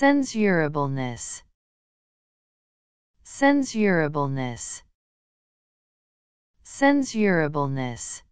censurableness censurableness censurableness